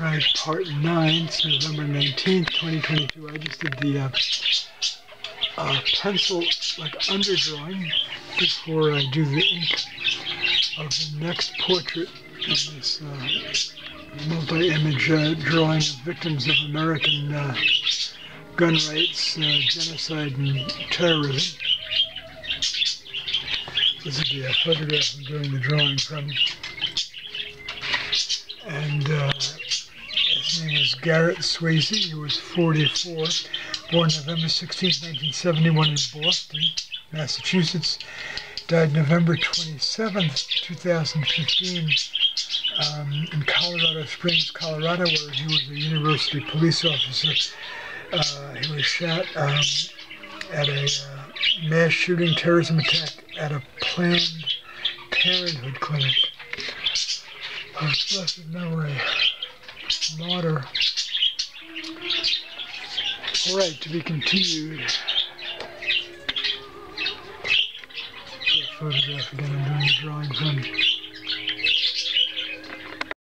Right, part 9, it's November 19th, 2022. I just did the uh, uh, pencil, like, underdrawing before I do the ink of the next portrait in this uh, multi-image uh, drawing of victims of American uh, gun rights, uh, genocide, and terrorism. This is the photograph I'm doing the drawing from. And uh, his name was Garrett Swasey. He was 44, born November 16, 1971 in Boston, Massachusetts. Died November 27, 2015 um, in Colorado Springs, Colorado, where he was a university police officer. Uh, he was shot um, at a uh, mass shooting terrorism attack at a Planned Parenthood clinic of blessed memory martyr. All right, to be continued. photograph again, I'm doing the drawing from.